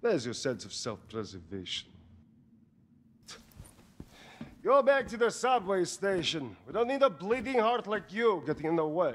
There's your sense of self-preservation. Go back to the subway station. We don't need a bleeding heart like you getting in the way.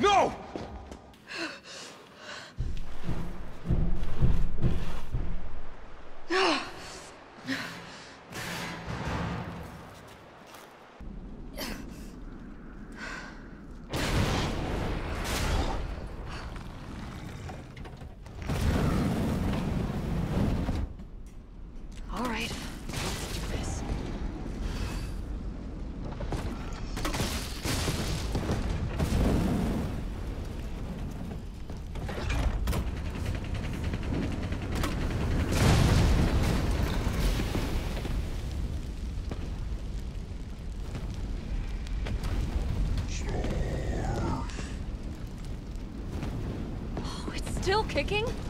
No! All it's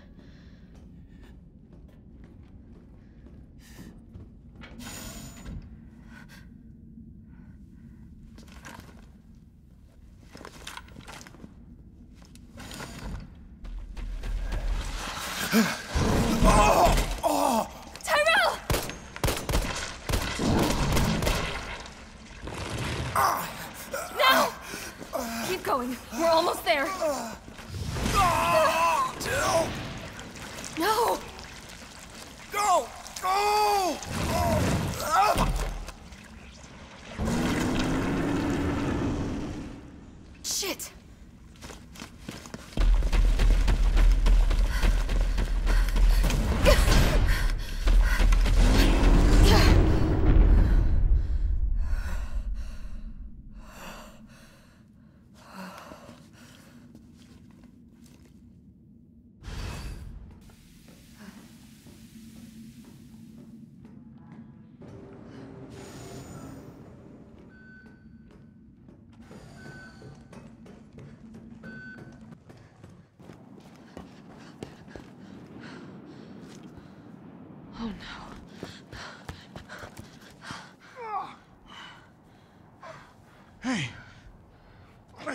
Tyrell! Now! Keep going. We're almost there. No! Go! Go! Shit!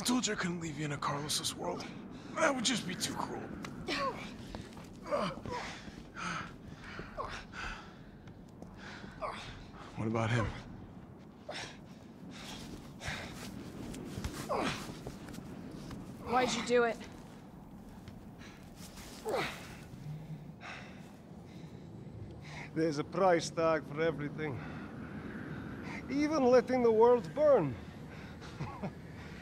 Told you I couldn't leave you in a Carlos's world. That would just be too cruel. What about him? Why'd you do it? There's a price tag for everything. Even letting the world burn.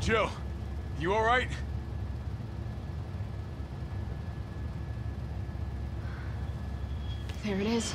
Jill, you all right? There it is.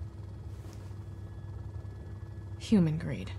Human greed.